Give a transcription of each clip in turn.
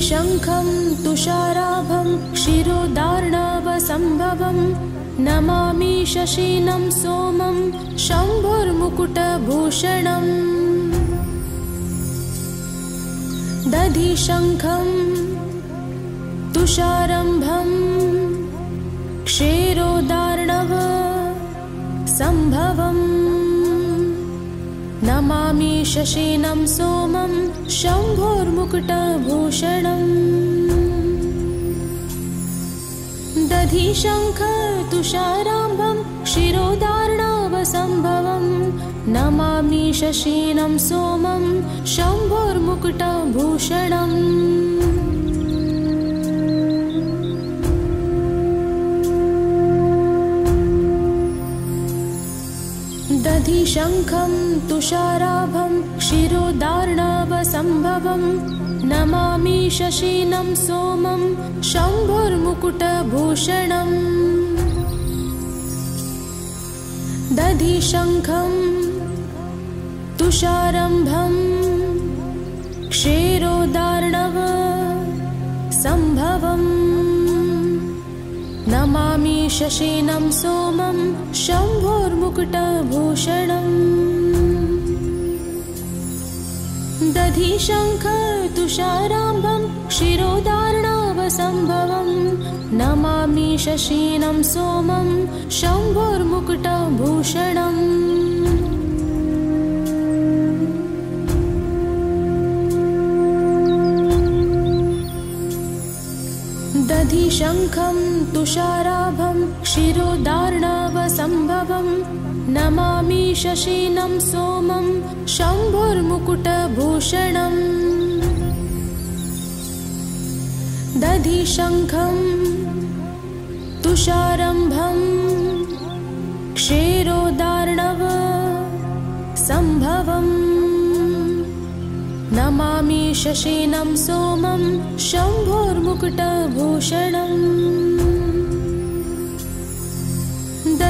दधिशङ्खं तुषाराभं क्षिरोदार्णवसम्भवं नमामि शशीनं सोमं शम्भुर्मुकुटभूषणम्। दधिशङ्खं तुषारम्भम् क्षेरोदार्णव सम्भवम् नमामि शशीनं सोमं शम्भोर्मुकुटभूषणम्। दधिशङ्ख तुषाराम्भं क्षिरोदार्णावसम्भवं। नमामि शशीनं सोमं शम्भोर्मुकुटभूषणम् दधिशङ्खं तुषाराभं क्षिरोदार्णवसम्भवं नमामि शशीनं सोमं शम्भुर्मुकुटभूषणम्। दधिशङ्खं तुषारम्भं क्षेरोदार्णव सम्भवम् नमामि शशीनं सोमं शम्भोर्मुकुटभूषणम्। दधिशङ्ख तुषाराम्भं क्षिरोदार्णावसम्भवं नमामि शशीनं सोमं शम्भोर्मुकुटभूषणम्। दधिशङ्खं तुषाराभं क्षिरोदार्णवसम्भवं नमामि शशीनं सोमं शम्भुर्मुकुटभूषणम्। दधिशङ्खं तुषारम्भं क्षेरोदार्णव सम्भवम्। नमामि शशीनं सोमं शम्भोर्मुकुटभूषणम्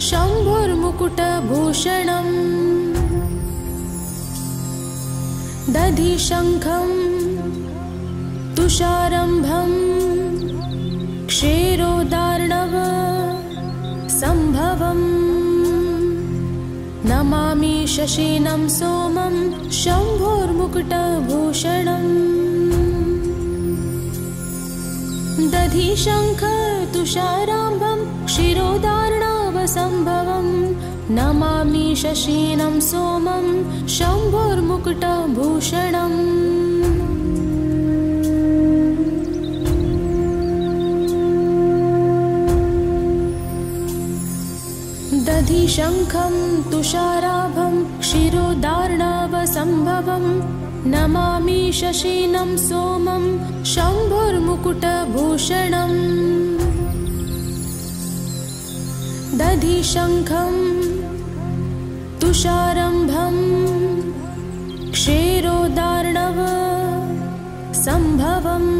शम्भुर्मुकुटभूषणम् दधिशङ्खं तुषारम्भं क्षेरोदार्णव सम्भवम्। नमामि शशीनं सोमं। शम्भोर्मुकुटभूषणम् दधिशङ्ख तुषाराम्भं क्षिरोदार्णावसम्भवं नमामि शशीनं सोमं शम्भोर्मुकुटभूषणम्। दधिशङ्खं तुषाराभं क्षिरोदार्णवसम्भवं नमामि शशीनं सोमं शम्भुर्मुकुटभूषणम् दधिशङ्खं तुषारम्भं क्षेरोदार्णव सम्भवम्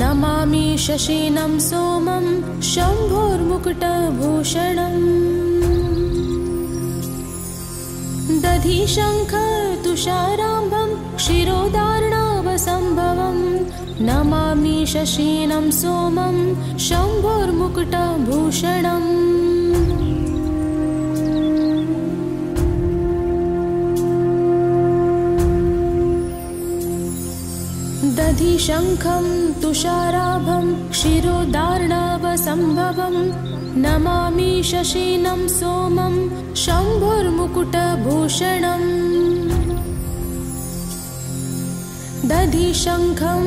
नमामि शशीनं सोमं शम्भोर्मुकुटभूषणम् दधिशङ्ख तुषाराम्भं क्षिरोदार्णावसम्भवं नमामि शशीनं सोमं शम्भोर्मुकुटभूषणम्। दधिशङ्खं तुषाराभं क्षिरोदार्णवसम्भवं नमामि शशीनं सोमं शम्भुर्मुकुटभूषणम् दधिशङ्खं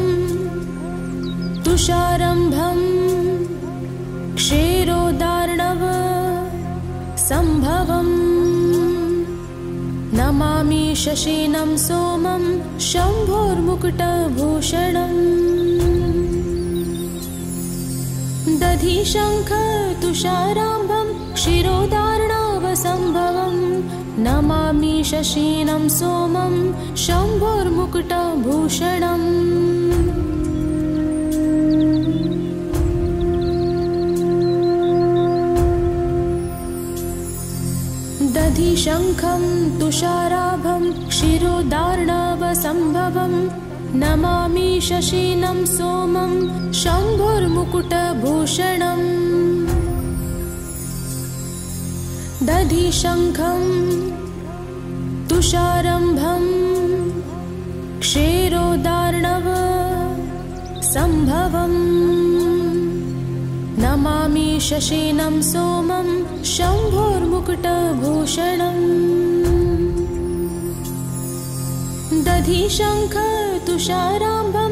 तुषारम्भं क्षेरोदार्णव सम्भवम्। नमामि शशीनं सोमं शम्भोर्मुकुटभूषणम्। दधिशङ्ख तुषाराम्भं क्षिरोदार्णावसम्भवं नमामि शशीनं सोमं शम्भोर्मुकुटभूषणम्। दधिशङ्खं तुषाराभं क्षिरोदार्णवसम्भवं नमामि शशीनं सोमं शम्भुर्मुकुटभूषणम् दधिशङ्खं तुषारम्भं क्षीरोदार्णव सम्भवम् नमामि शशीनं सोमं शम्भोर्मुकुटभूषणम्। दधिशङ्ख तुषाराम्भं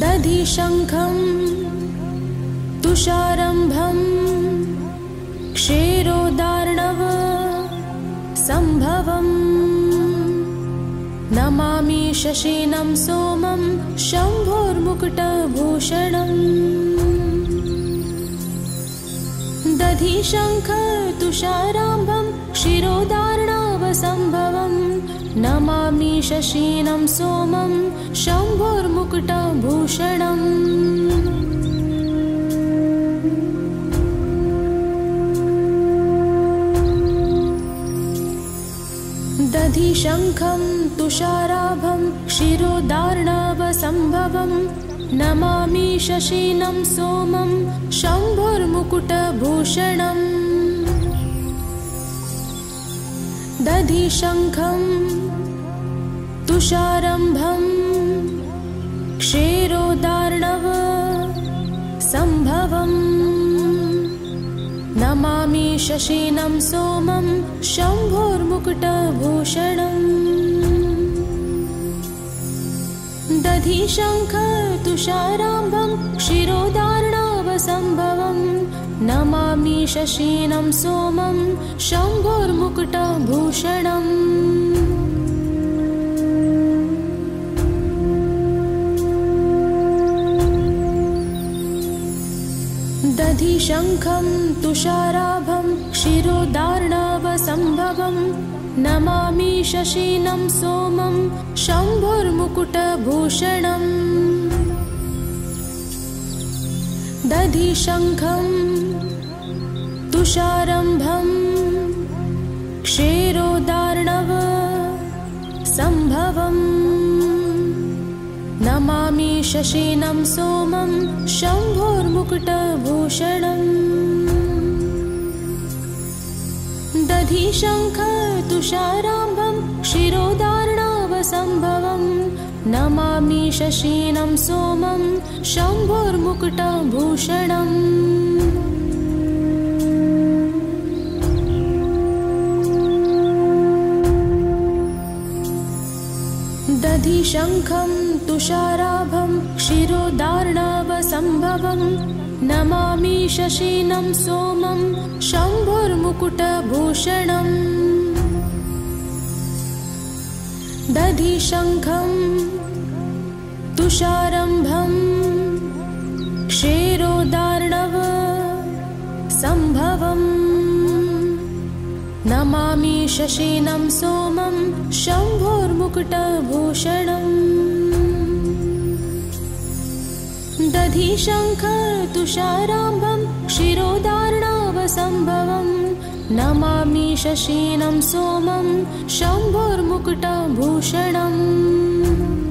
दधिशङ्खं तुषारम्भं क्षीरोदार्णव सम्भवम्। नमामि शशीनं सोमं शम्भोर्मुकुटभूषणम्। दधिशङ्ख तुषाराम्भं क्षिरोदार्णावसम्भवं नमामि शशीनं सोमं शम्भोर्मुकुटभूषणम्। दधिशङ्खं तुषाराभं क्षिरोदार्णवसम्भवं नमामि शशीनं सोमं शम्भुर्मुकुटभूषणम् दधिशङ्खं तुषारम्भं क्षीरोदार्णव सम्भवम् नमामि शशीनं सोमं शम्भोर्मुकुटभूषणम् दधिशङ्ख तुषाराम्भं क्षिरोदार्णावसम्भवं नमामि शशीनं सोमं शम्भोर्मुकुटभूषणम्। दधिशङ्खं तुषाराभं क्षिरोदार्णवसम्भवं नमामि शशीनं सोमं शम्भुर्मुकुटभूषणम् दधिशङ्खं तुषारम्भं क्षीरोदार्णव सम्भवम्। नमामि शशीनं सोमं शम्भोर्मुकुटभूषणम्। दधिशङ्ख तुषाराम्भं क्षिरोदार्णावसम्भवं नमामि शशीनं सोमं शम्भोर्मुकुटभूषणम्। दधिशङ्खं तुषाराभं क्षिरोदार्णवसम्भवं नमामि शशीनं सोमं शम्भुर्मुकुटभूषणम्। दधिशङ्खं क्षीरोदार्णव सम्भवम्। नमामि शशीनं सोमं शम्भोर्मुकुटभूषणम्। दधिशङ्ख तुषाराम्भं क्षिरोदार्णावसम्भवं नमामि शशीनं सोमं शम्भोर्मुकुटभूषणम्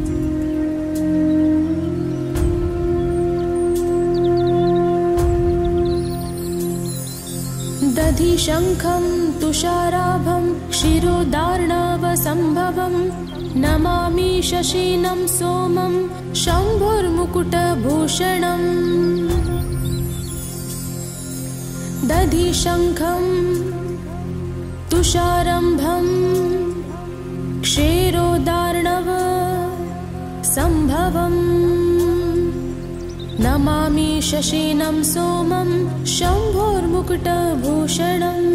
दधिशङ्खं तुषाराभं क्षिरोदार्णवसम्भवं नमामि शशीनं सोमं शम्भुर्मुकुटभूषणम् दधिशङ्खम् तुषारम्भम् क्षेरोदार्णव सम्भवम् नमामि शशीनं सोमं शम्भोर्मुकुटभूषणम्।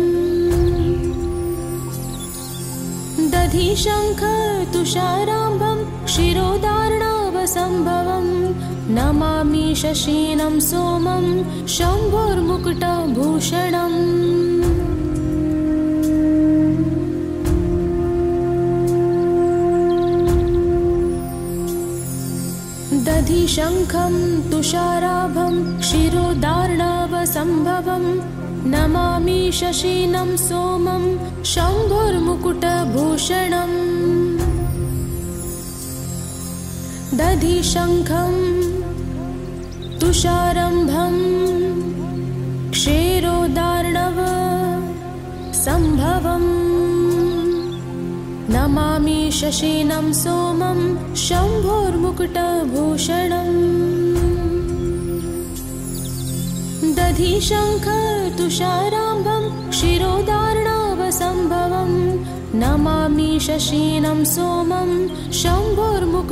दधिशङ्ख तुषाराम्भं क्षिरोदार्णावसम्भवम् नमामि शशीनं सोमं शम्भोर्मुकुटभूषणम् दधिशङ्खं तुषाराभं क्षिरोदार्णवसम्भवम् नमामि शशीनं सोमं शम्भुर्मुकुटभूषणम्। दधिशङ्खं तुषारम्भं क्षेरोदार्णव सम्भवम् नमामि शशीनं सोमं शम्भोर्मुकुटभूषणम्। दधिशङ्ख तुषाराम्भं क्षिरोदार्णावसम्भवम्। नमामि शशीनं सोमं शम्भोर्मुकुटभूषणम्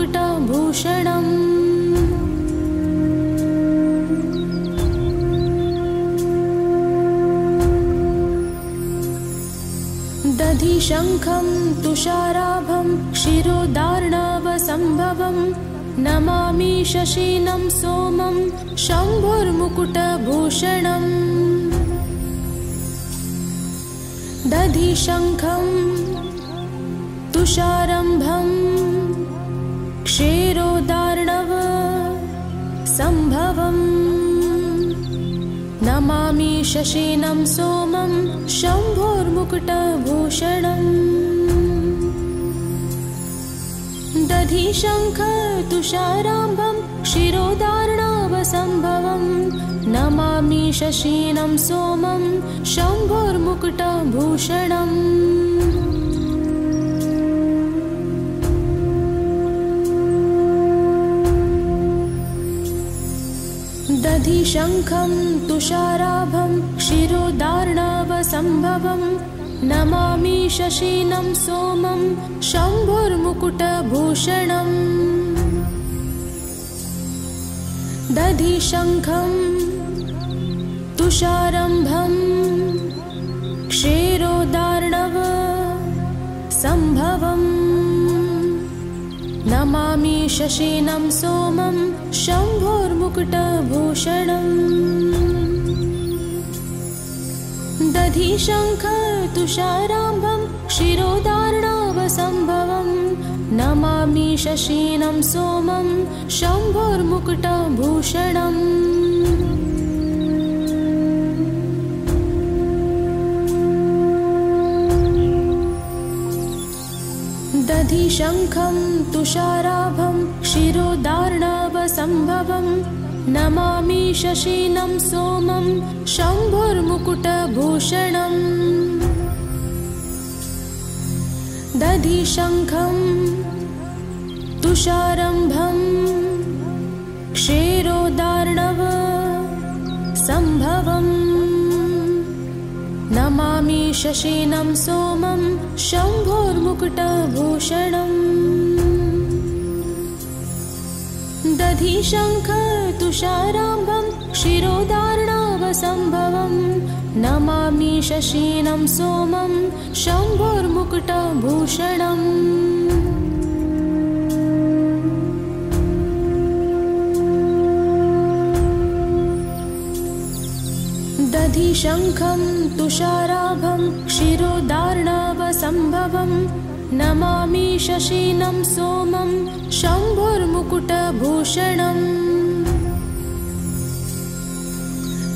दधिशङ्खं तुषाराभं क्षिरोदार्णवसम्भवम् नमामि शशीनं सोमं शम्भुर्मुकुटभूषणम् दधिशङ्खं तुषारम्भं क्षेरोदार्णव सम्भवम् शशीनं सोमं शम्भोर्मुकुटभूषणम्। दधिशङ्ख तुषाराम्भं क्षिरोदार्णावसम्भवम् नमामि शशीनं सोमं शम्भोर्मुकुटभूषणम् दधिशङ्खं तुषाराभं क्षिरोदार्णवसम्भवम् नमामि शशीनं सोमं शम्भुर्मुकुटभूषणम्। दधिशङ्खं तुषारम्भं क्षेरोदार्णव सम्भवम् नमामि शशीनं सोमं शम्भोर्मुकुटभूषणम्। दधिशङ्ख तुषाराम्भं क्षिरोदार्णावसम्भवम्। नमामि शशीनं सोमं शम्भोर्मुकुटभूषणम्। दधिशङ्खं तुषाराभं क्षिरोदार्णवसम्भवम् नमामि शशीनं सोमं शम्भुर्मुकुटभूषणम्। दधिशङ्खं तुषारम्भं क्षेरोदार्णव सम्भवम्। नमामि शशीनं सोमं शम्भोर्मुकुटभूषणम् दधिशङ्ख तुषाराम्भं क्षिरोदार्णावसम्भवम् नमामि शशीनं सोमं शम्भोर्मुकुटभूषणम्। दधिशङ्खं तुषाराभं क्षिरोदार्णवसम्भवम् नमामि शशीनं सोमं शम्भुर्मुकुटभूषणम्।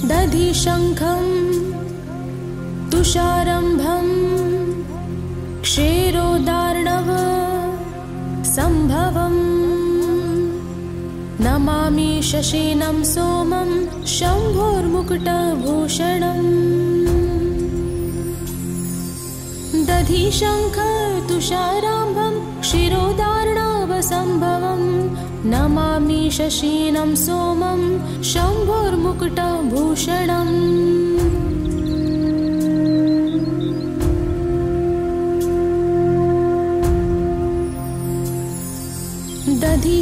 दधिशङ्खं तुषारम्भं क्षेरोदार्णव सम्भवम्। नमामि शशीनं सोमं शम्भोर्मुकुटभूषणम्। दधिशङ्ख तुषाराम्भं क्षीरोदारणावम्भवं नमामि शशीनं सोमं शम्भोर्मुकुटभूषणम्।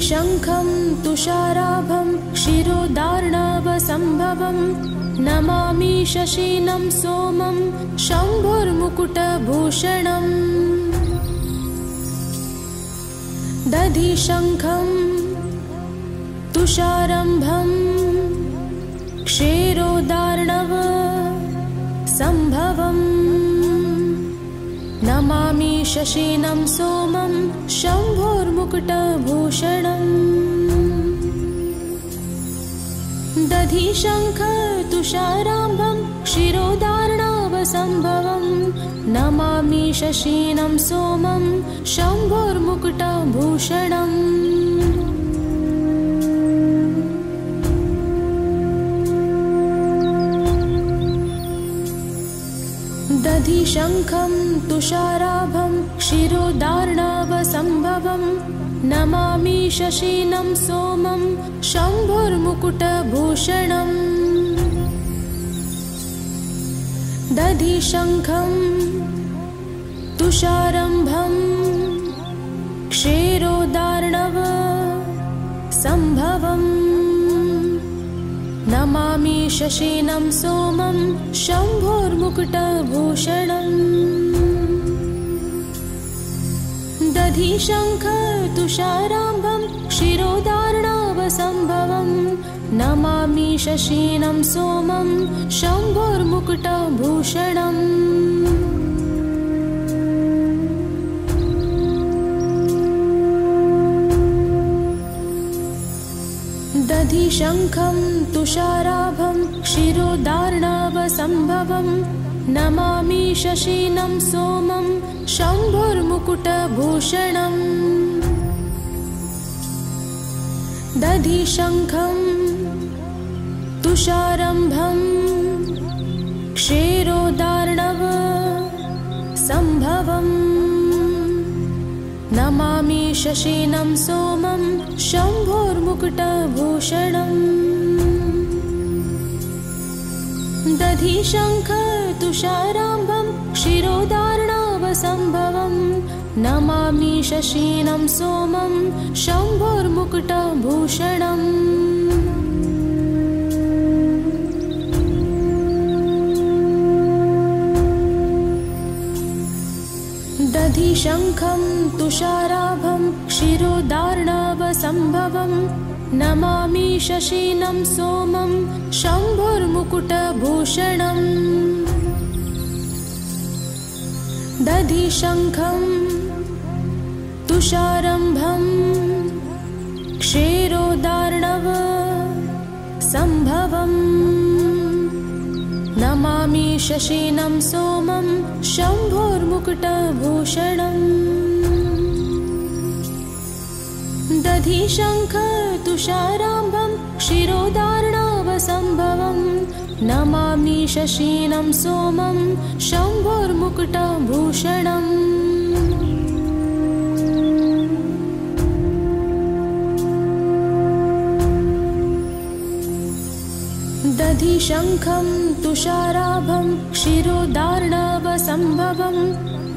शङ्खं तुषाराभं क्षीरोदारणावसम्भवं नमामि शशीनं सोमं शम्भुर्मुकुटभूषणम्। दधिशङ्खं तुषारम्भं क्षीरोदार्णव सम्भवम्। नमामि शशीनं सोमं शम्भोर्मुकुटभूषणम्। दधिशङ्ख तुषाराम्भं क्षीरोदार्णावसम्भवं नमामि शशीनं सोमं शम्भोर्मुकुटभूषणम्। दधिशङ्खं तुषाराभं क्षीरोदार्णवसम्भवं नमामि शशीनं सोमं शम्भुर्मुकुटभूषणम् दधिशङ्खं तुषारम्भं क्षीरोदार्णव सम्भवम्। नमामि शशीनं सोमं शम्भोर्मुकुटभूषणम्। दधिशङ्ख तुषाराम्भं क्षीरोदार्णावसम्भवं नमामि शशीनं सोमं शम्भोर्मुकुटभूषणम्। दधिशङ्खं तुषाराभं क्षीरोदार्णवसम्भवं नमामि शशीनं सोमं शम्भुर्मुकुटभूषणम्। दधिशङ्खं तुषारम्भं क्षीरोदार्णव सम्भवम्। नमामि शशीनं सोमं शम्भोर्मुकुटभूषणम्। दधिशङ्ख तुषाराम्भं क्षीरोदार्णावसम्भवं नमामि शशीनं सोमं शम्भोर्मुकुटभूषणम् दधिशङ्खं तुषाराभं क्षीरोदार्णवसम्भवं नमामि शशीनं सोमं शम्भुर्मुकुटभूषणम्। दधिशङ्खं तुषारम्भं क्षीरोदार्णव सम्भवम् नमामि शशीनं सोमं शम्भोर्मुकुटभूषणम् नमामि शशीनं सोमं शम्भोर्मुकुटभूषणम् दधिशङ्खं तुषाराभं क्षीरोदार्णवसम्भवं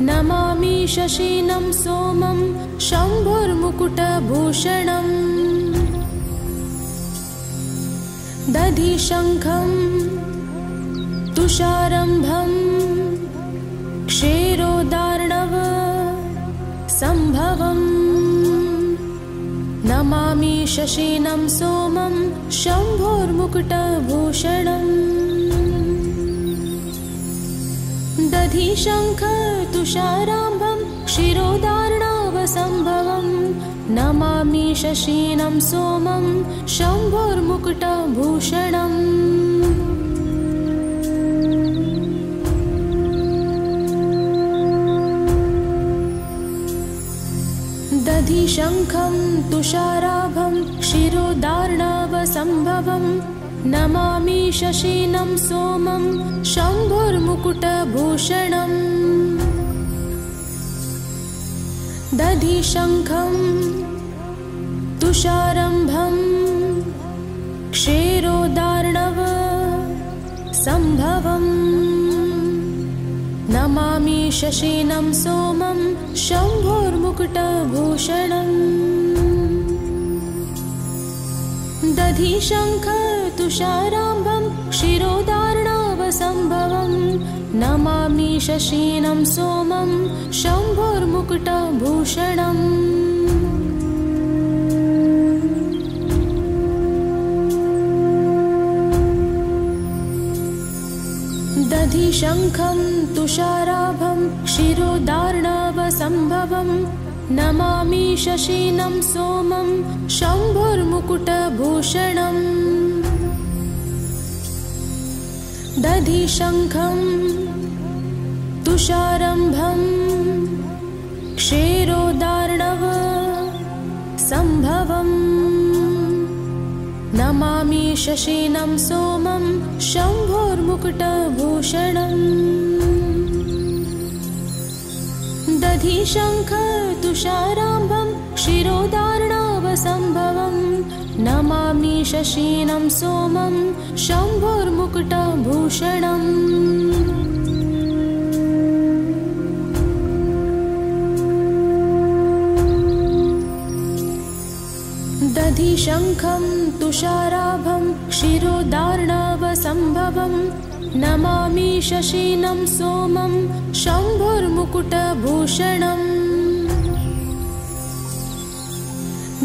नमामि शशीनं सोमं शम्भुर्मुकुटभूषणम्। दधिशङ्खं तुषारम्भं क्षीरोदार्णव सम्भवम् नमामि शशीनं सोमं शम्भोर्मुकुटभूषणम् दधिशङ्ख तुषाराम्भं क्षीरोदार्णावसम्भवं नमामि शशीनं सोमं शम्भोर्मुकुटभूषणम्। दधिशङ्खं तुषाराभं क्षीरोदार्णवसम्भवं नमामि शशीनं सोमं शम्भुर्मुकुटभूषणम्। दधिशङ्खं तुषारम्भं क्षीरोदार्णव सम्भवम्। नमामि शशीनं सोमं शम्भोर्मुकुटभूषणम् दधिशङ्ख तुषाराम्भं क्षिरोदार्णावसम्भवं नमामि शशीनं सोमं शम्भोर्मुकुटभूषणम्। दधिशङ्खं तुषाराभं क्षिरोदार्णवसम्भवं नमामि शशीनं सोमं शम्भुर्मुकुटभूषणम्। दधिशङ्खं तुषारम्भं क्षीरोदार्णव सम्भवम्। नमामि शशीनं सोमं शम्भोर्मुकुटभूषणम् दधिशङ्ख तुषाराम्भं क्षिरोदार्णावसम्भवं नमामि शशीनं सोमं शम्भोर्मुकुटभूषणम्। दधिशङ्खं तुषाराभं क्षिरोदार्णवसम्भवं नमामि शशीनं सोमं शम्भुर्मुकुटभूषणम्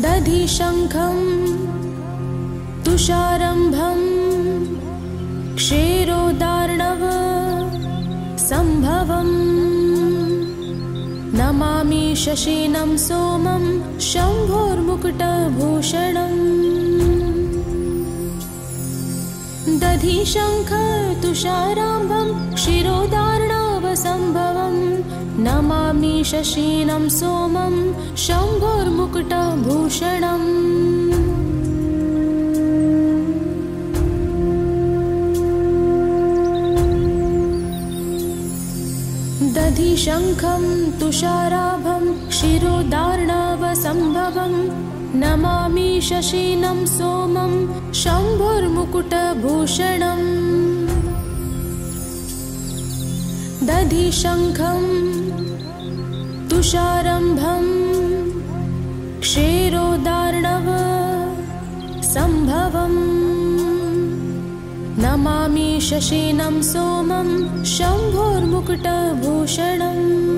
दधिशङ्खं तुषारम्भं क्षीरोदार्णव सम्भवम्। नमामि शशीनं सोमं शम्भोर्मुकुटभूषणम् तुषाराम्भं क्षिरोदार्णावसम्भवं नमामि शशीनं सोमं शम्भोर्मुकुटभूषणम्। दधिशङ्खं तुषाराभं क्षिरोदार्णवसम्भवं नमामि शशीनं सोमं शम्भुर्मुकुटभूषणम्। दधिशङ्खं तुषारम्भं क्षीरोदार्णव सम्भवम्। नमामि शशीनं सोमं शम्भोर्मुकुटभूषणम्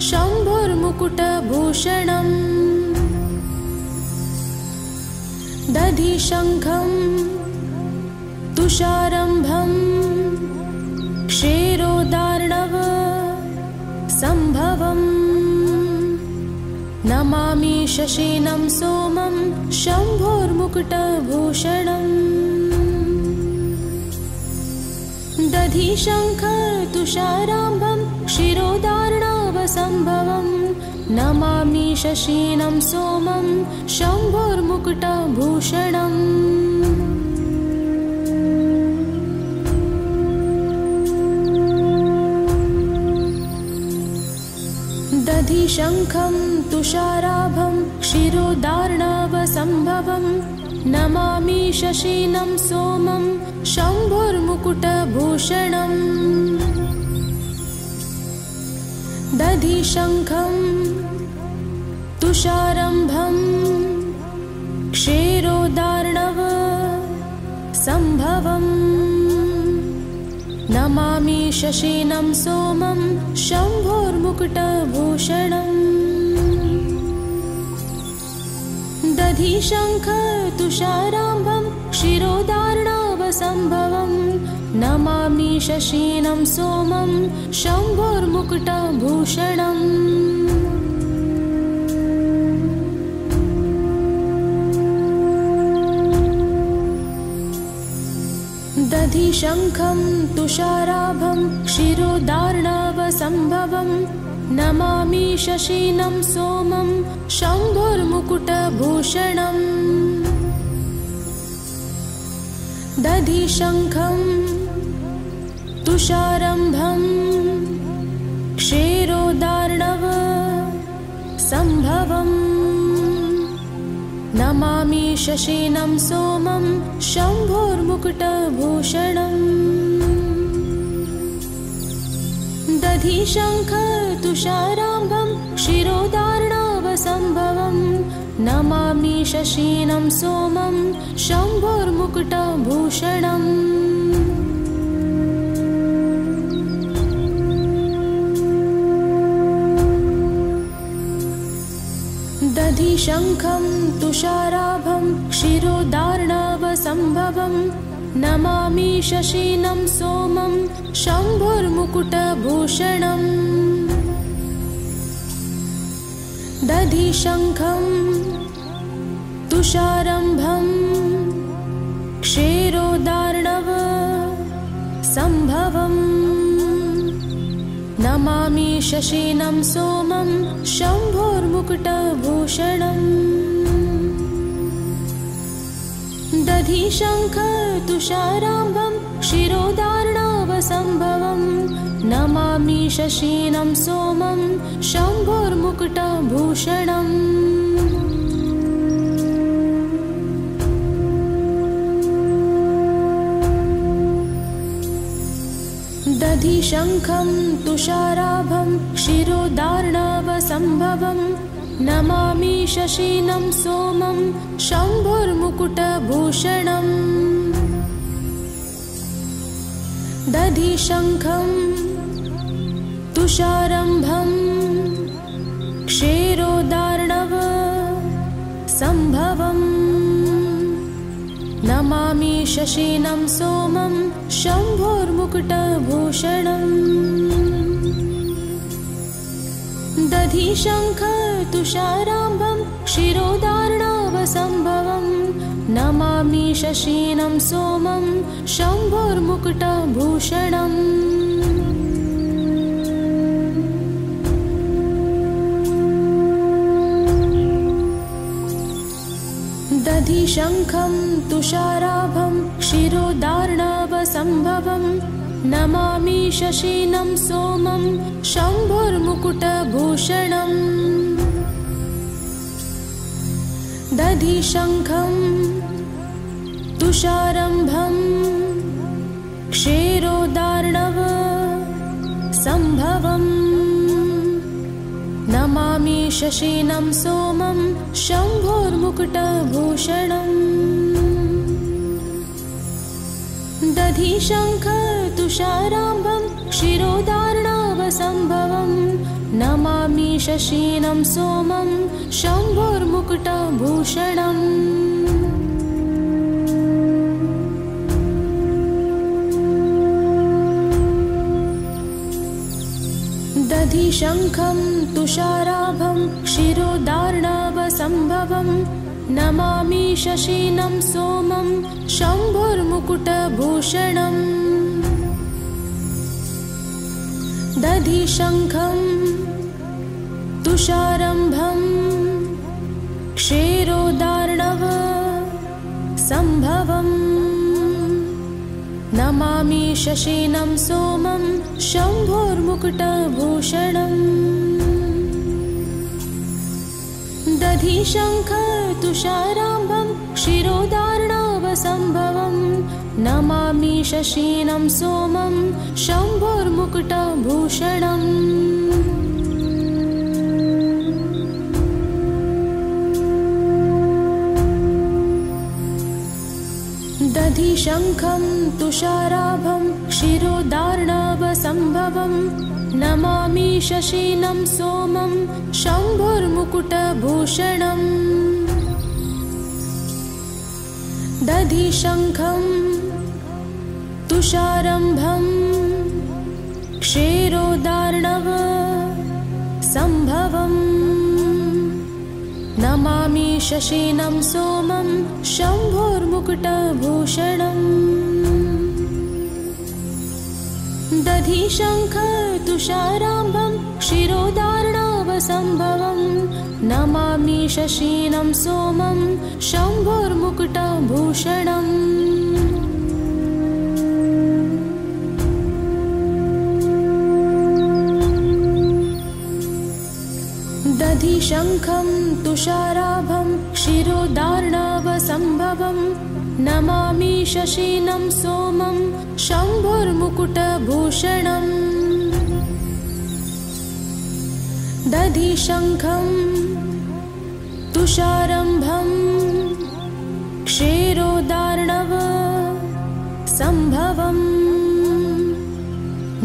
शम्भुर्मुकुटभूषणम्। दधिशङ्खं तुषारम्भं क्षीरोदार्णव सम्भवम्। नमामि शशीनं सोमं शम्भोर्मुकुटभूषणम्। दधिशङ्ख तुषाराम्भं क्षिरोदार्णावसम्भवं नमामि शशीनं सोमं शम्भोर्मुकुटभूषणम्। दधिशङ्खं तुषाराभं क्षिरोदार्णवसम्भवं नमामि शशीनं सोमं शम्भुर्मुकुटभूषणम् दधिशङ्खं तुषारम्भं क्षीरोदार्णव सम्भवम् नमामि शशीनं सोमं शम्भोर्मुकुटभूषणम् दधिशङ्ख तुषाराम्भं क्षिरोदार्णावसम्भवं नमामि शशीनं सोमं शम्भोर्मुकुटभूषणम्। दधिशङ्खं तुषाराभं क्षिरोदार्णवसम्भवं नमामि शशीनं सोमं शम्भुर्मुकुटभूषणम्। दधिशङ्खम् तुषारम्भम् क्षीरोदार्णव सम्भवम्। नमामि शशीनं सोमं शम्भोर्मुकुटभूषणम्। दधिशङ्ख तुषाराम्भं क्षीरोदार्णवसम्भवम् नमामि शशीनं सोमं शम्भोर्मुकुटभूषणम् दधिशङ्खं तुषाराभं क्षीरोदार्णवसम्भवम् नमामि शशीनं सोमं शम्भुर्मुकुटभूषणम्। दधिशङ्खं तुषारम्भं क्षीरोदार्णव सम्भवम् नमामि शशीनं सोमं शम्भोर्मुकुटभूषणम्। दधिशङ्ख तुषाराम्भं क्षीरोदार्णवसम्भवम् नमामि शशीनं सोमं शम्भोर्मुकुटभूषणम् दधिशङ्खं तुषाराभं क्षीरोदार्णवसम्भवम् नमामि शशीनं सोमं शम्भुर्मुकुटभूषणम् दधिशङ्खं तुषारम्भं क्षीरोदार्णव सम्भवम्। नमामि शशीनं सोमं शम्भोर्मुकुटभूषणम् दधिशङ्ख तुषाराम्भं क्षीरोदार्णवसम्भवम् नमामि शशीनं सोमं शम्भोर्मुकुटभूषणम् दधिशङ्खं तुषाराभं क्षीरोदार्णवसम्भवम् नमामि शशीनं सोमं शम्भुर्मुकुटभूषणम्। दधिशङ्खं तुषारम्भं क्षीरोदार्णव सम्भवम्। नमामि शशीनं सोमं शम्भोर्मुकुटभूषणम् तुषाराम्भं क्षीरोदार्णवसम्भवम् नमामि शशीनं सोमं शम्भोर्मुकुटभूषणम्। दधिशङ्खं तुषाराभं क्षीरोदार्णवसम्भवम् नमामि शशीनं सोमं शम्भुर्मुकुटभूषणम् दधिशङ्खं तुषारम्भं क्षीरोदार्णव सम्भवम् नमामि शशीनं सोमं शम्भोर्मुकुटभूषणम् तुषाराम्भं क्षीरोदार्णवसम्भवम् नमामि शशीनं सोमं शम्भोर्मुकुटभूषणम्। दधिशङ्खं तुषाराभं क्षीरोदार्णवसम्भवम् नमामि शशीनं सोमं शम्भुर्मुकुटभूषणम्। दधिशङ्खं तुषारम्भं क्षीरोदार्णव सम्भवम्। नमामि शशीनं सोमं शम्भोर्मुकुटभूषणम्। दधिशङ्ख तुषाराभं क्षीरोदारणावम्भवम् नमामि शशीनं सोमं शम्भोर्मुकुटभूषणम्। शङ्खं तुषाराभं क्षीरोदारणावसम्भवम् नमामि शशीनं सोमं शम्भुर्मुकुटभूषणम्। दधिशङ्खं तुषारम्भं क्षीरोदार्णव सम्भवम्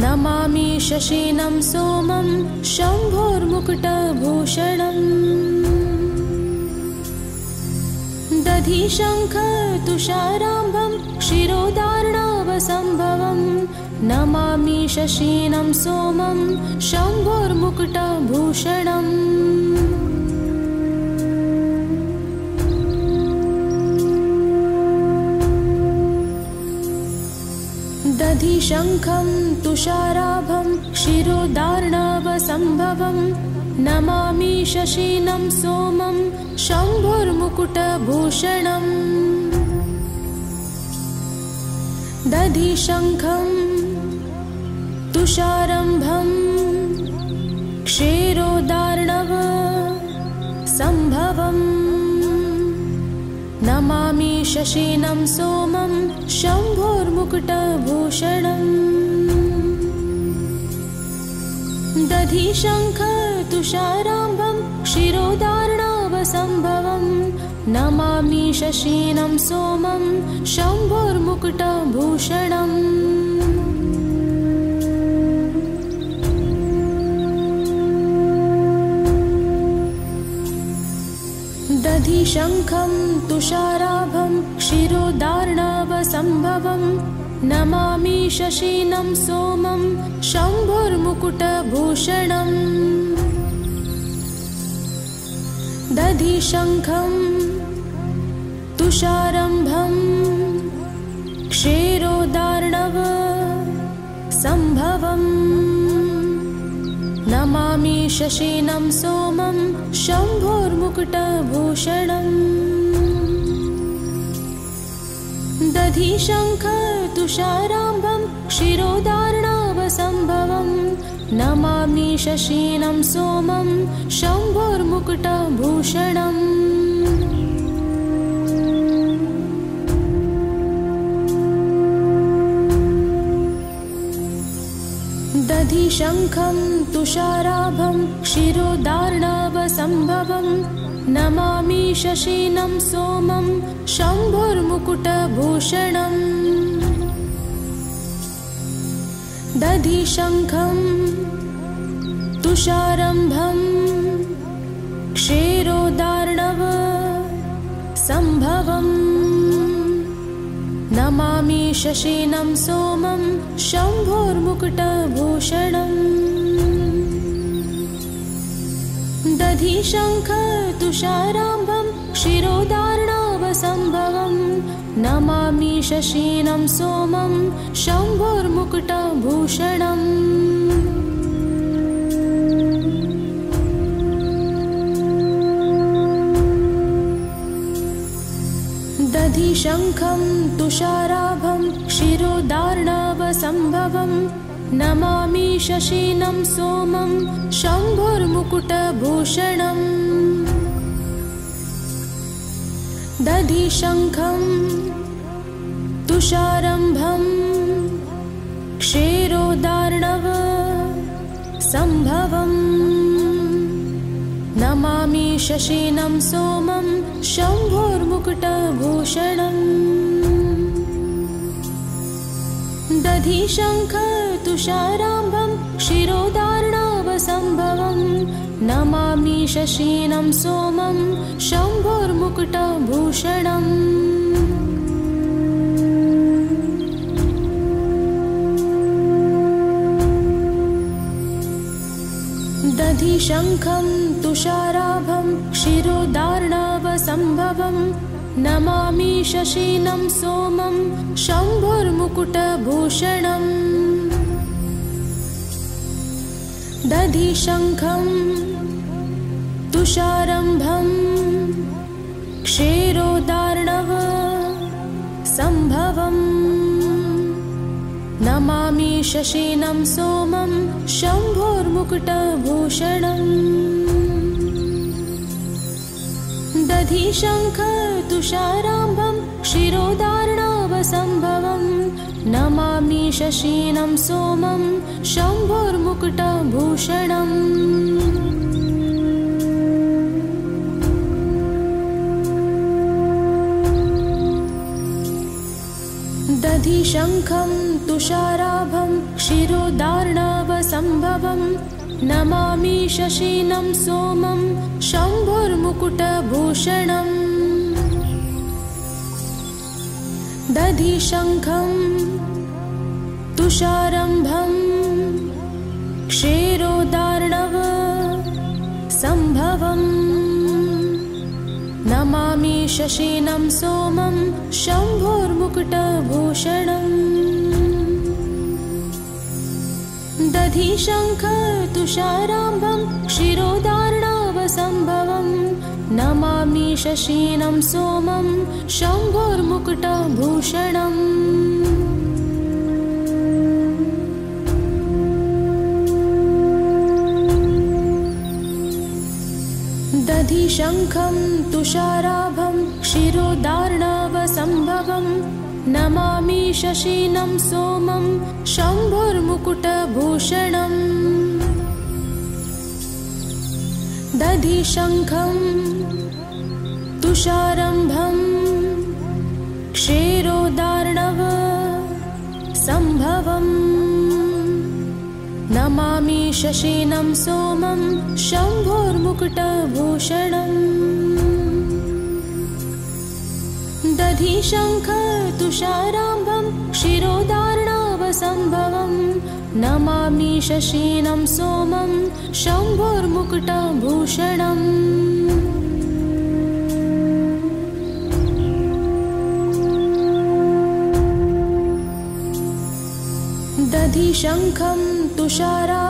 नमामि शशीनं सोमं शम्भोर्मुकुटभूषणम् दधिशङ्ख तुषाराम्भं क्षीरोदार्णवसम्भवं नमामि शशीनं सोमं शम्भोर्मुकुटभूषणम्। दधिशङ्खं तुषाराभं क्षिरोदार्णवसम्भवं नमामि शशीनं सोमं शम्भुर्मुकुटभूषणम्। दधिशङ्खं तुषारम्भं क्षीरोदार्णव सम्भवम्। नमामि शशीनं सोमं शम्भोर्मुकुटभूषणम्। दधिशङ्ख तुषाराम्भं क्षिरोदार्णवसम्भवं नमामि शशीनं सोमं शम्भोर्मुकुटभूषणम् दधिशङ्खं तुषाराभं क्षिरोदार्णवसम्भवं नमामि शशीनं सोमं शम्भुर्मुकुटभूषणम्। दधिशङ्खं तुषारम्भं क्षीरोदार्णव सम्भवम् नमामि शशीनं सोमं शम्भोर्मुकुटभूषणम्। दधिशङ्ख तुषाराम्भं क्षीरोदार्णवसम्भवं। नमामि शशीनं सोमं शम्भोर्मुकुटभूषणम् दधिशङ्खं तुषाराभं क्षिरोदार्णवसम्भवं नमामि शशीनं सोमं शम्भुर्मुकुटभूषणम्। दधिशङ्खं तुषारम्भं क्षीरोदार्णव सम्भवम् नमामि शशीनं सोमं शम्भोर्मुकुटभूषणम् दधिशङ्ख तुषाराम्भं क्षिरोदार्णवसम्भवं नमामि शशीनं सोमं शम्भोर्मुकुटभूषणम् दधिशङ्खं तुषाराभं क्षिरोदार्णवसम्भवं नमामि शशीनं सोमं शम्भुर्मुकुटभूषणम्। दधिशङ्खं तुषारम्भं क्षीरोदार्णव सम्भवम् नमामि शशीनं सोमं शम्भोर्मुकुटभूषणम्। दधिशङ्ख तुषाराम्भं क्षीरोदार्णवसम्भवं नमामि शशीनं सोमं शम्भोर्मुकुटभूषणम्। दधिशङ्खं तुषाराभं क्षिरोदार्णवसम्भवं नमामि शशीनं सोमं शम्भुर्मुकुटभूषणम्। दधिशङ्खं तुषारम्भं क्षीरोदार्णव सम्भवम्। नमामि शशीनं सोमं शम्भोर्मुकुटभूषणम् तुषाराम्भं क्षिरोदार्णावसम्भवं नमामि शशीनं सोमं शम्भोर्मुकुटभूषणम्। दधिशङ्खं तुषाराभं क्षिरोदार्णवसम्भवं नमामि शशीनं सोमं शम्भुर्मुकुटभूषणम्। दधिशङ्खं तुषारम्भं क्षीरोदार्णव सम्भवम्। नमामि शशीनं सोमं शम्भोर्मुकुटभूषणम् दधिशङ्ख तुषाराम्भं क्षिरोदार्णावसम्भवं नमामि शशीनं सोमं शम्भोर्मुकुटभूषणम्। दधिशङ्खं तुषाराभं क्षिरोदार्णवसम्भवं नमामि शशीनं सोमं शम्भुर्मुकुटभूषणम्। दधिशङ्खं तुषारम्भं क्षीरोदार्णव सम्भवम्। नमामि शशीनं सोमं शम्भोर्मुकुटभूषणम् दधिशङ्ख तुषाराम्भं क्षिरोदार्णावसम्भवं नमामि शशीनं सोमं शम्भोर्मुकुटभूषणम्। दधिशङ्खं तुषाराभं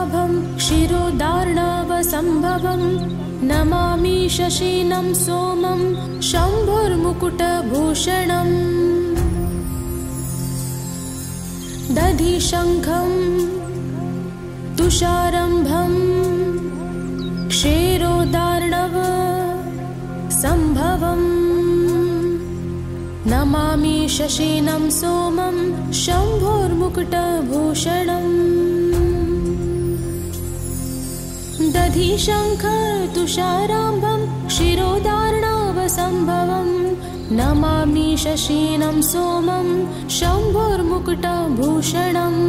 शशीनं सोमं शम्भुर्मुकुटभूषणम्। दधिशङ्खं तुषारम्भं क्षीरोदार्णव सम्भवम्। नमामि शशीनं सोमं शम्भोर्मुकुटभूषणम् दधिशङ्ख तुषाराम्भं क्षिरोदार्णावसम्भवं नमामि शशीनं सोमं शम्भोर्मुकुटभूषणम्।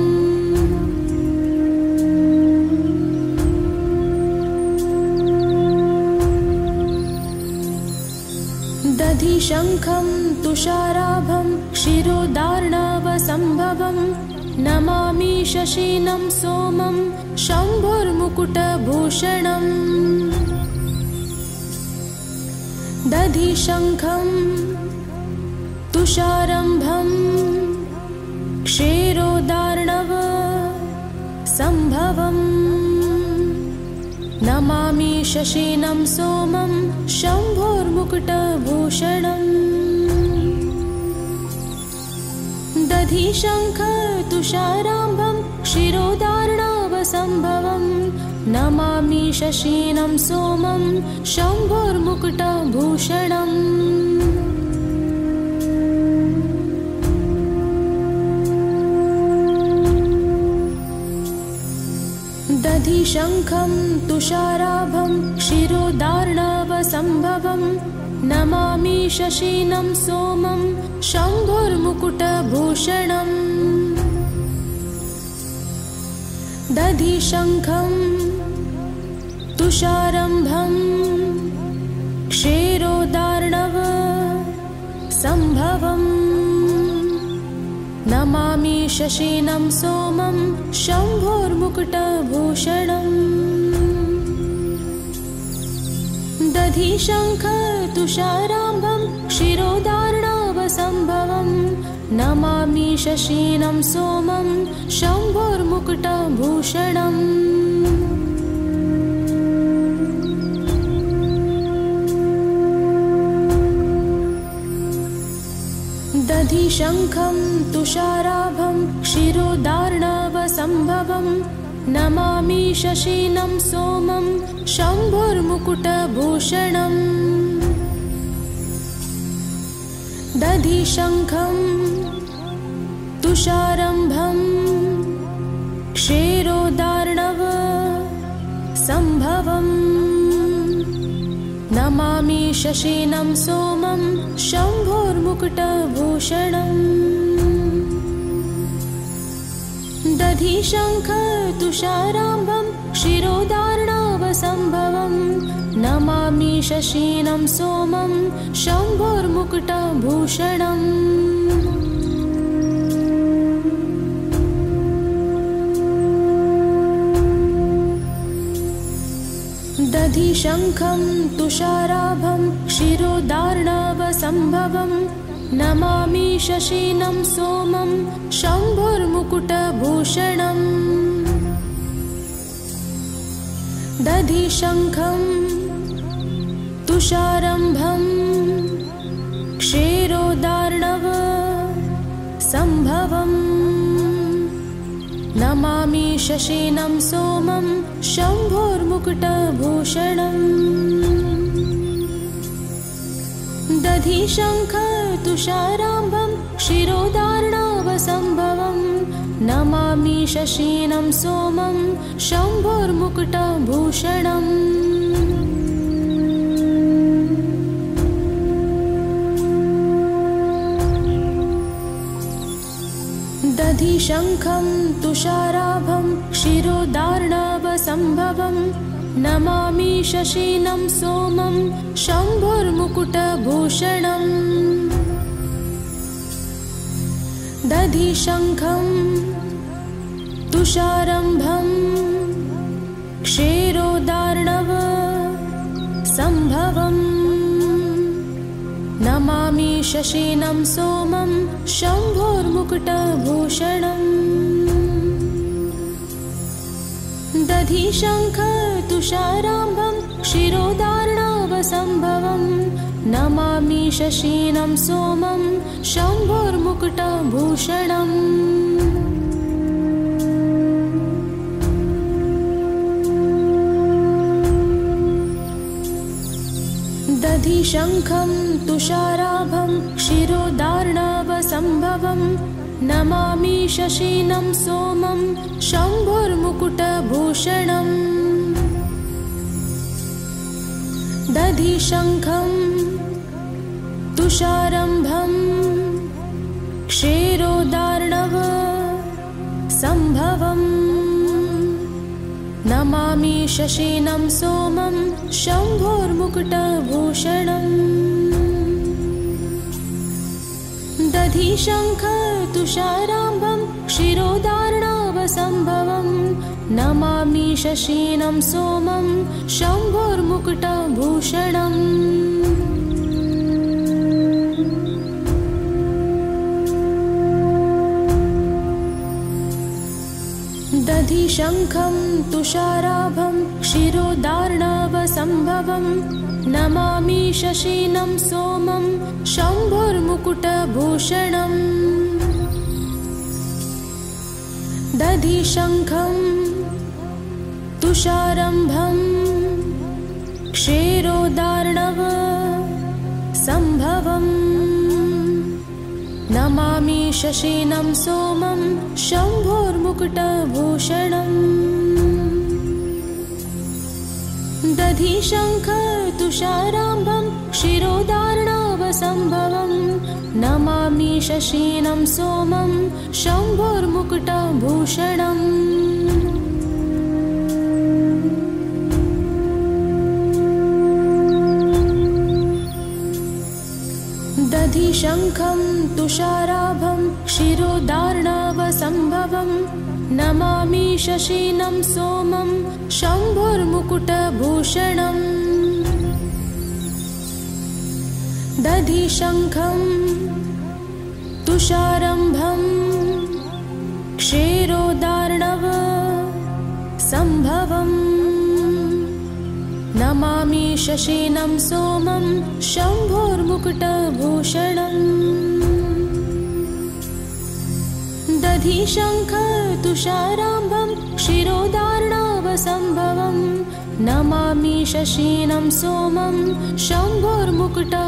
दधिशङ्खं तुषाराभं क्षिरोदार्णवसम्भवं नमामि शशीनं सोमं शम्भुर्मुकुटभूषणम्। दधिशङ्खं तुषारम्भं क्षीरोदार्णव सम्भवम्। नमामि शशीनं सोमं शम्भोर्मुकुटभूषणम्। दधिशङ्ख तुषाराम्भं नमामि शशीनं सोमं शम्भोर्मुकुटभूषणम्। दधिशङ्खं तुषाराभं क्षिरोदार्णवसम्भवं नमामि शशीनं सोमं शम्भुर्मुकुटभूषणम् दधिशङ्खं तुषारम्भं क्षीरोदार्णव सम्भवम्। नमामि शशीनं सोमं शम्भोर्मुकुटभूषणम्। दधिशङ्ख तुषाराम्भं क्षिरोदार्णावसम्भवं नमामि शशीनं सोमं शम्भोर्मुकुटभूषणम्। दधिशङ्खं तुषाराभं क्षिरोदार्णवसम्भवं नमामि शशीनं सोमं शम्भुर्मुकुटभूषणम् दधिशङ्खम् तुषारम्भम् क्षेरोदार्णव सम्भवम्। नमामि शशीनं सोमं शम्भोर्मुकुटभूषणम्। दधिशङ्ख तुषाराम्भं क्षिरोदार्णावसम्भवम् नमामि शशीनं सोमं शम्भोर्मुकुटभूषणम्। दधिशङ्खं तुषाराभं क्षिरोदार्णवसम्भवम् नमामि शशीनं सोमं शम्भुर्मुकुटभूषणम्। दधिशङ्खं तुषारम्भं क्षेरोदार्णव सम्भवम्। नमामि शशीनं सोमं शम्भोर्मुकुटभूषणम्। दधिशङ्ख तुषाराम्भं क्षिरोदार्णावसम्भवम् नमामि शशीनं सोमं शम्भोर्मुकुटभूषणम् दधिशङ्खं तुषाराभं क्षिरोदार्णवसम्भवम् नमामि शशीनं सोमं शम्भुर्मुकुटभूषणम् दधिशङ्खं तुषारम्भं क्षेरोदार्णव सम्भवम् नमामि शशीनं सोमं शम्भोर्मुकुटभूषणम्। दधिशङ्ख तुषाराम्भं क्षिरोदार्णावसम्भवम् नमामि शशीनं सोमं शम्भोर्मुकुटभूषणम् तुषाराभं क्षिरोदार्णवसम्भवम् नमामि शशीनं शम्भुर्मुकुटभूषणम्। दधिशङ्खं तुषारम्भं क्षेरोदार्णव सम्भवम् नमामि शशीनं सोमं शम्भोर्मुकुटभूषणम्। दधिशङ्ख तुषाराम्भं क्षिरोदार्णावसम्भवम्। नमामि शशीनं सोमं शम्भोर्मुकुटभूषणम् दधिशङ्खं तुषाराभं क्षिरोदार्णवसम्भवम् नमामि शशीनं सोमं शम्भुर्मुकुटभूषणम्। दधिशङ्खं तुषारम्भं क्षेरोदार्णव सम्भवम् नमामि शशीनं सोमं शम्भोर्मुकुटभूषणम्। दधिशङ्ख तुषाराम्भं क्षिरोदार्णावसम्भवम् नमामि शशीनं सोमं शम्भोर्मुकुटभूषणम् दधिशङ्खं तुषाराभं क्षिरोदार्णवसम्भवम् नमामि शशीनं सोमं शम्भुर्मुकुटभूषणम्। दधिशङ्खं तुषारम्भं क्षेरोदार्णव सम्भवम् नमामि शशीनं सोमं शम्भोर्मुकुटभूषणम्। दधिशङ्ख तुषाराम्भं क्षिरोदार्णावसम्भवम्। नमामि शशीनं सोमं शम्भोर्मुकुटभूषणम्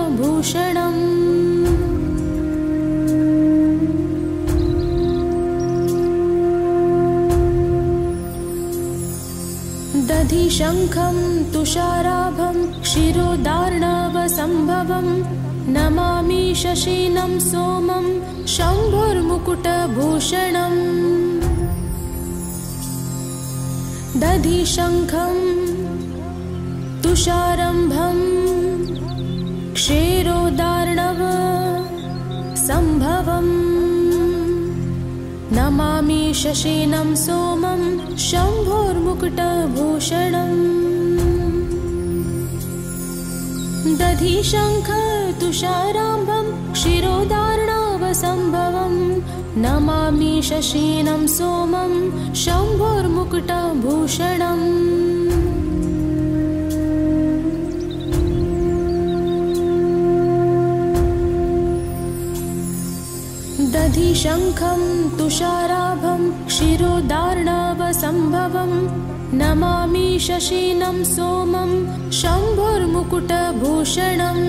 दधिशङ्खं तुषाराभं क्षिरोदार्णवसम्भवं नमामि शशीनं सोमं शम्भुर्मुकुटभूषणम्। दधिशङ्खं तुषारम्भं क्षीरोदार्णव सम्भवम् नमामि शशीनं सोमं शम्भोर्मुकुटभूषणम् दधिशङ्ख तुषाराम्भं क्षीरोदार्णावसम्भवं। नमामि शशीनं सोमं शम्भोर्मुकुटभूषणम् दधिशङ्खं तुषाराभं क्षीरोदार्णवसम्भवं नमामि शशीनं सोमं शम्भुर्मुकुटभूषणम्।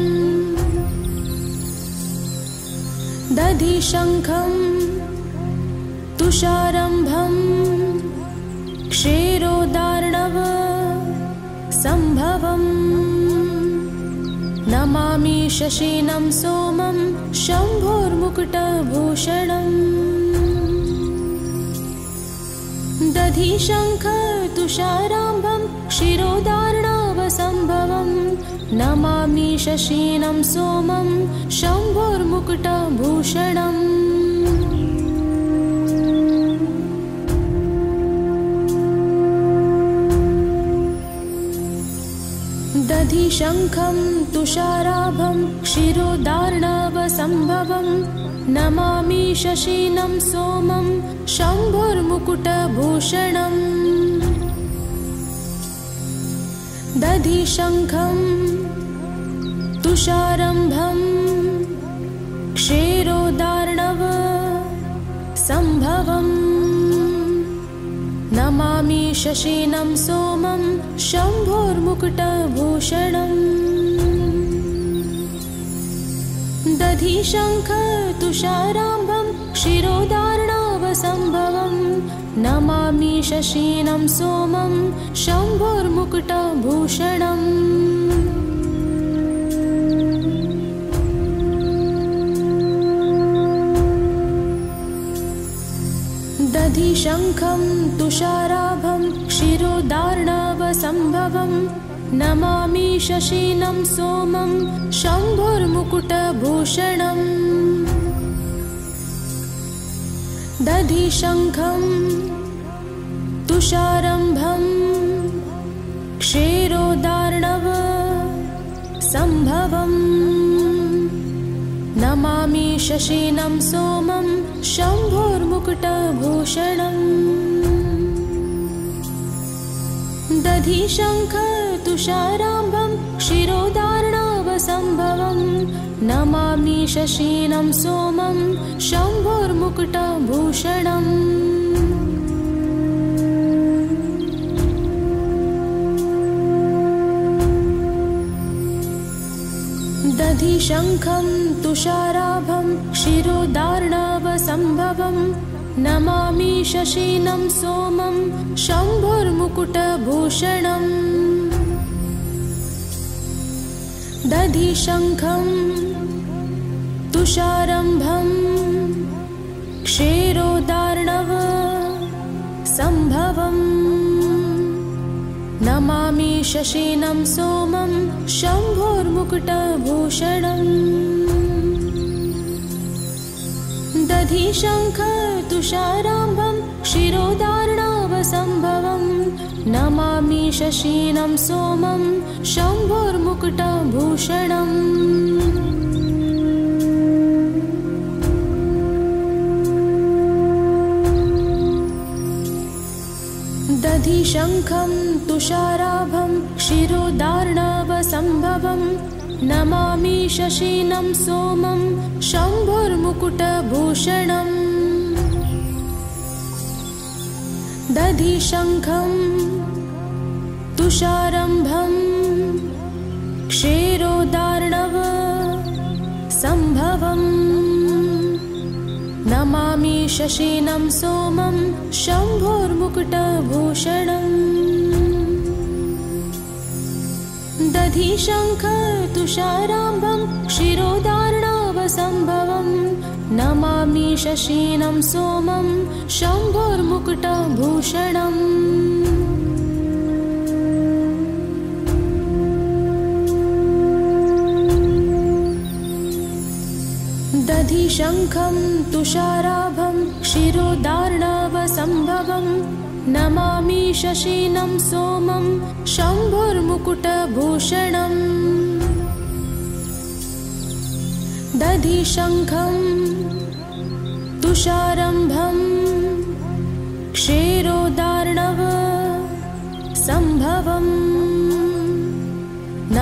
दधिशङ्खं तुषारम्भं क्षीरोदार्णव सम्भवम् नमामि शशीनं सोमं शम्भोर्मुकुटभूषणम्। नमामि शशीनं सोमं शम्भोर्मुकुटभूषणम्। दधिशङ्खं तुषाराभं क्षीरोदार्णवसम्भवं नमामि शशीनं सोमं शम्भुर्मुकुटभूषणम्। दधिशङ्खं तुषारम्भं क्षीरोदार्णव सम्भवम्। नमामि शशीनं सोमं शम्भोर्मुकुटभूषणम् दधिशङ्ख तुषाराम्भं क्षीरोदार्णावसम्भवं नमामि शशीनं सोमं शम्भोर्मुकुटभूषणम्। दधिशङ्खं तुषाराभं क्षीरोदार्णवसम्भवं नमामि शशीनं सोमं शम्भुर्मुकुटभूषणम्। दधिशङ्खं तुषारम्भं क्षीरोदार्णव सम्भवम्। नमामि शशीनं सोमं शम्भोर्मुकुटभूषणम्। दधिशङ्ख तुषाराम्भं क्षीरोदार्णावसम्भवं नमामि शशीनं सोमं शम्भोर्मुकुटभूषणम् दधिशङ्खं तुषाराभं क्षीरोदार्णवसम्भवं नमामि शशीनं सोमं शम्भुर्मुकुटभूषणम् दधिशङ्खं तुषारम्भं क्षीरोदार्णव सम्भवम् नमामि शशीनं सोमं शम्भोर्मुकुटभूषणम् दधिशङ्ख तुषाराम्भं शशीनं सोमं शम्भोर्मुकुटभूषणम्। दधिशङ्खं तुषाराभं क्षीरोदार्णवसम्भवं नमामि शशीनं सोमं शम्भुर्मुकुटभूषणम्। दधिशङ्खं तुषारम्भं क्षीरोदार्णव सम्भवम्। नमामि शशीनं सोमं शम्भोर्मुकुटभूषणम्। दधिशङ्ख तुषाराम्भं क्षिरोदार्णावसम्भवं नमामि शशीनं सोमं शम्भोर्मुकुटभूषणम् दधिशङ्खं तुषाराभं क्षिरोदार्णवसम्भवं नमामि शशीनं सोमं शम्भुर्मुकुटभूषणम्। दधिशङ्खं तुषारम्भं क्षीरोदार्णव सम्भवम्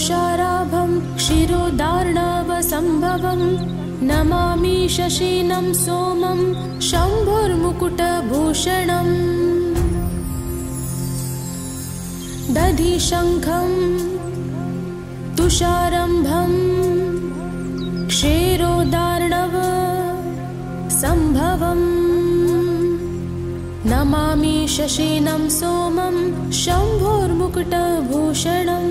तुषाराभं क्षिरोदार्णवसम्भवं नमामि शशीनं सोमं शम्भुर्मुकुटभूषणम् दधिशङ्खं तुषारम्भं क्षीरोदार्णव सम्भवम् नमामि शशीनं सोमं शम्भोर्मुकुटभूषणम्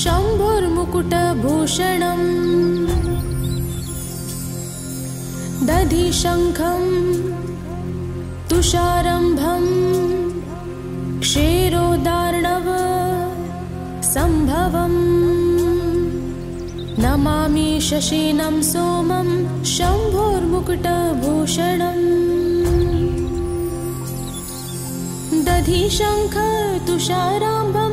शम्भुर्मुकुटभूषणम् दधिशङ्खं तुषारम्भं क्षीरोदार्णव नमामि शशीनं सोमं। शम्भोर्मुकुटभूषणम् दधिशङ्ख तुषाराम्भं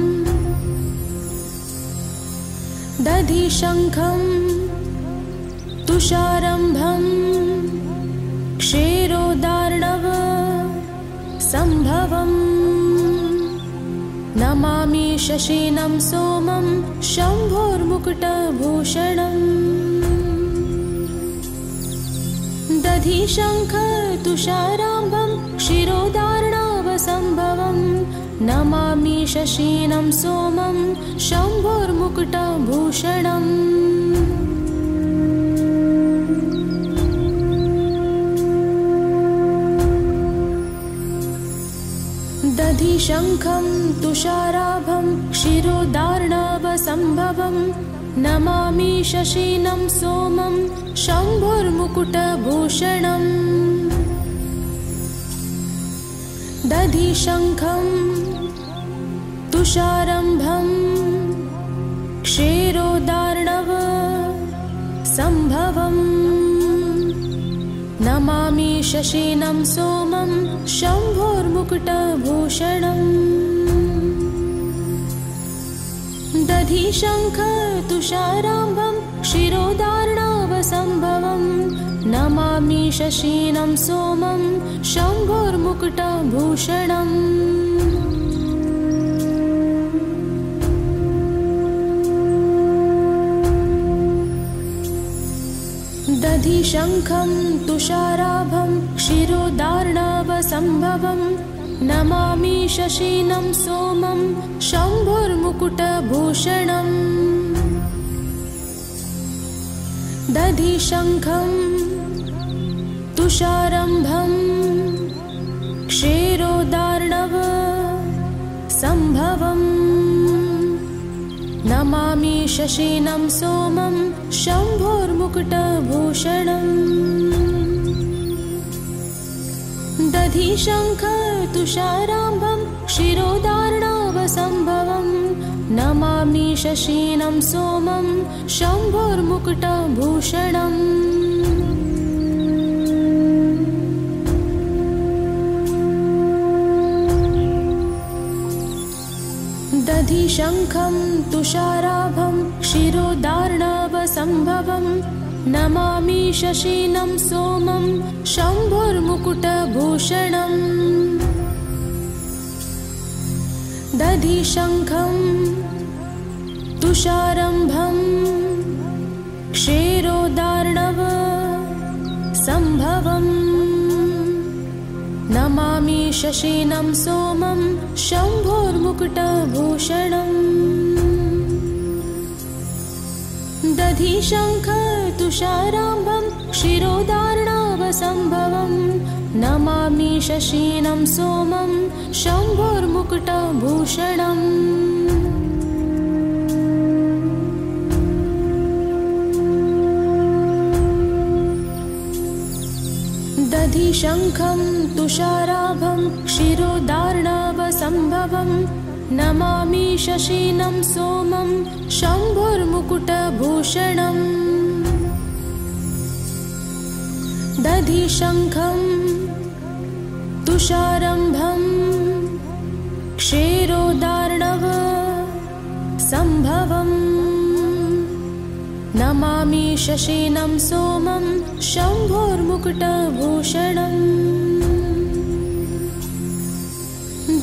दधिशङ्खं तुषारम्भं क्षीरोदार्णव सम्भवम्। नमामि शशीनं सोमं शम्भोर्मुकुटभूषणम्। दधिशङ्ख तुषाराम्भं क्षिरोदार्णावसम्भवं नमामि शशीनं सोमं शम्भोर्मुकुटभूषणम्। दधिशङ्खं तुषाराभं क्षिरोदार्णवसम्भवं नमामि शशीनं सोमं शम्भुर्मुकुटभूषणम् दधिशङ्खं तुषारम्भं क्षीरोदार्णव सम्भवम् नमामि शशीनं सोमं शम्भोर्मुकुटभूषणम् दधिशङ्ख तुषाराम्भं क्षिरोदार्णावसम्भवं नमामि शशीनं सोमं शम्भोर्मुकुटभूषणम्। दधिशङ्खं तुषाराभं क्षिरोदार्णवसम्भवं नमामि शशीनं सोमं शम्भुर्मुकुटभूषणम् दधिशङ्खम् तुषारम्भम् क्षेरोदार्णव सम्भवम्। नमामि शशीनं सोमं शम्भोर्मुकुटभूषणम् तुषाराम्भं क्षिरोदार्णावसम्भवम् नमामि शशीनं सोमं शम्भोर्मुकुटभूषणम्। दधिशङ्खं तुषाराभं क्षिरोदार्णवसम्भवम् नमामि शशीनं सोमं शम्भुर्मुकुटभूषणम्। दधिशङ्खं तुषारम्भं क्षेरोदार्णव सम्भवम्। नमामि शशीनं सोमं शम्भोर्मुकुटभूषणम् दधिशङ्ख तुषाराम्भं क्षिरोदार्णावसम्भवम् नमामि शशीनं सोमं शम्भोर्मुकुटभूषणम्। दधिशङ्खं तुषाराभं क्षिरोदार्णवसम्भवम् नमामि शशीनं सोमं शम्भुर्मुकुटभूषणम् दधिशङ्खं तुषारम्भं क्षेरोदार्णव सम्भवम्। नमामि शशीनं सोमं शम्भोर्मुकुटभूषणम्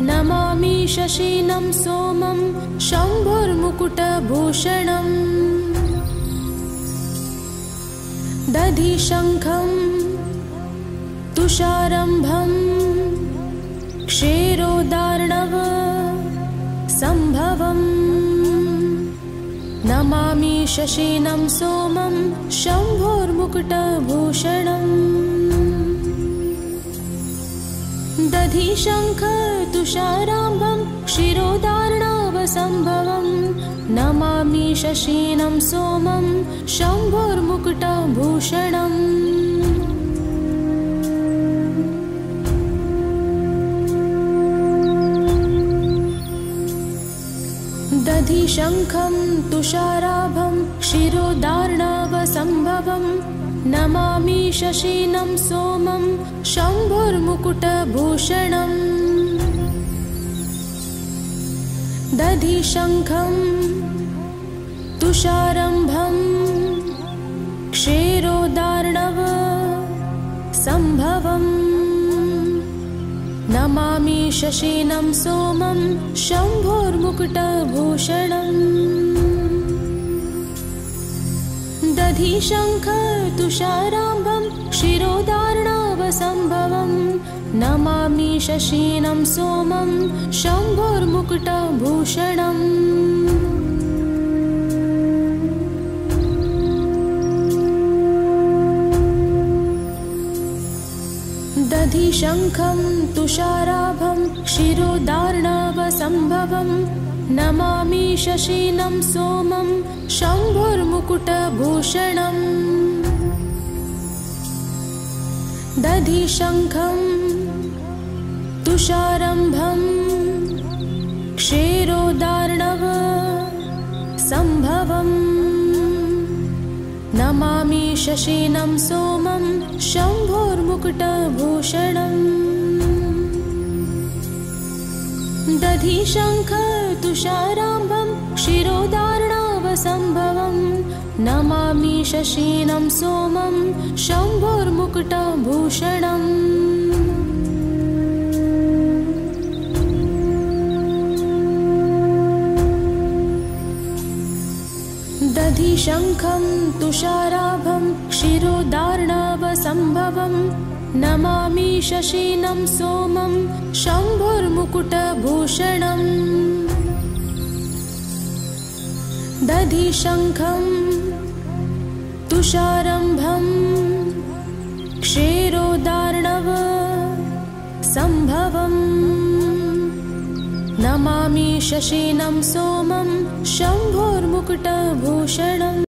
नमामि शशीनं सोमं शम्भुर्मुकुटभूषणम्। दधिशङ्खं तुषारम्भं क्षेरोदार्णव सम्भवम्। नमामि शशीनं सोमं शम्भोर्मुकुटभूषणम् दधिशङ्ख तुषाराम्भं क्षिरोदार्णावसम्भवम् नमामि शशीनं सोमं शम्भोर्मुकुटभूषणम्। दधिशङ्खं तुषाराभं क्षिरोदार्णवसम्भवम् नमामि शशीनं सोमं शम्भुर्मुकुटभूषणम् दधिशङ्खं तुषारम्भं क्षेरोदार्णव सम्भवम् नमामि शशीनं सोमं शम्भोर्मुकुटभूषणम् दधिशङ्ख तुषाराम्भं क्षिरोदार्णावसम्भवम् नमामि शशीनं सोमं शम्भोर्मुकुटभूषणम्। दधिशङ्खं तुषाराभं क्षिरोदार्णवसम्भवम् नमामि शशीनं सोमं शम्भुर्मुकुटभूषणम्। दधिशङ्खं तुषारम्भं क्षेरोदार्णव सम्भवम्। नमामि शशीनं सोमं शम्भोर्मुकुटभूषणम्। दधिशङ्ख तुषाराभं क्षीरोदारणावम्भवं नमामि शशीनं सोमं शम्भुर्मुकुटभूषणम्। शङ्खं तुषाराभं क्षीरोदारणावसम्भवं नमामि शशीनं सोमं शम्भुर्मुकुटभूषणम्। दधिशङ्खं तुषारम्भम् क्षीरोदार्णव सम्भवम्। नमामि शशीनं सोमं शम्भोर्मुकुटभूषणम्